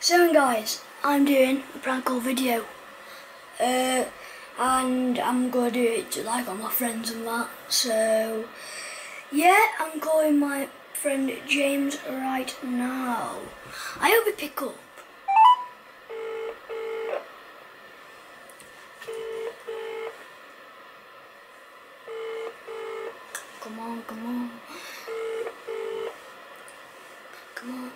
So guys, I'm doing a prank call video. Uh, and I'm gonna do it to like all my friends and that. So yeah, I'm calling my friend James right now. I hope he pick up. Come on, come on. Oh,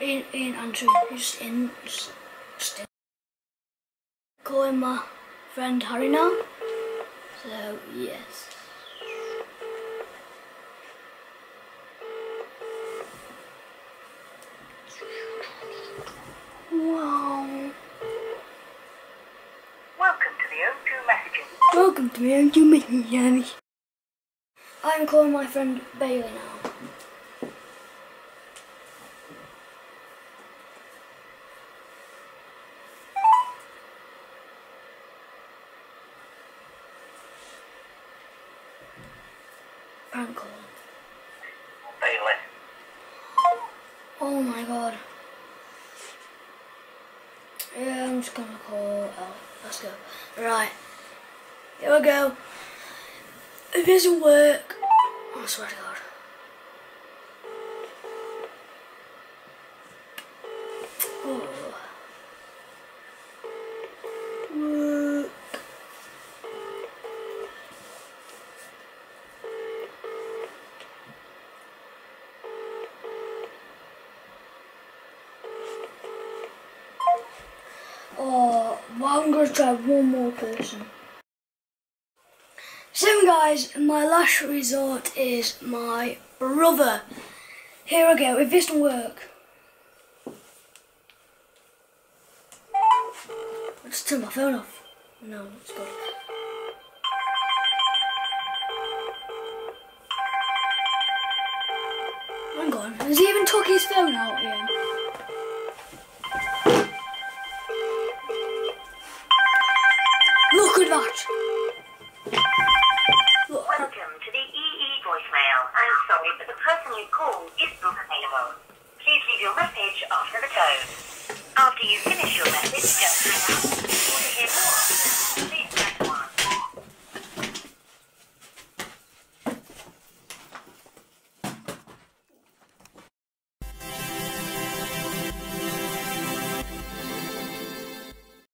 Ian, Ian Andrew, he's in, just, just. Calling my friend Harry now. So, yes. Wow. Welcome to the O2 messaging. Welcome to me, you make me yummy. I'm calling my friend Bailey now. Prank call. Bailey. Oh my god. Yeah, I'm just gonna call out. Let's go. Right. Here we go. If it doesn't work, oh, I swear to God. Oh. Oh, well, I'm gonna try one more person. So guys, my last resort is my brother. Here I go, if this doesn't work. I'll just turn my phone off. No, it's good. Hang on, has he even took his phone out again? Look at that! Look. Welcome to the EE voicemail. I'm sorry, but the person you called is not available. Please leave your message after the tone. After you finish your message, just.